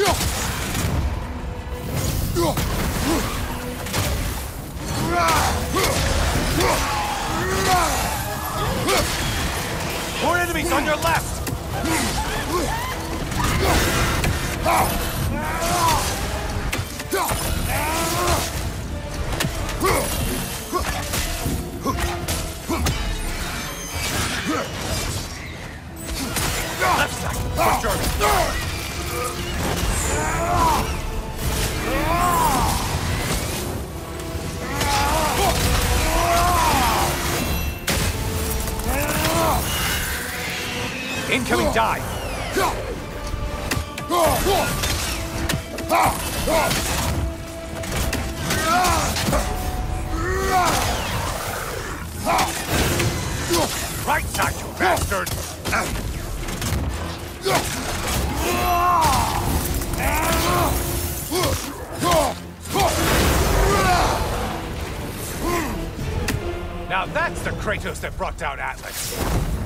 More enemies on your left! Left side! For German! Incoming dive! Right side, you bastard! Now that's the Kratos that brought down Atlas!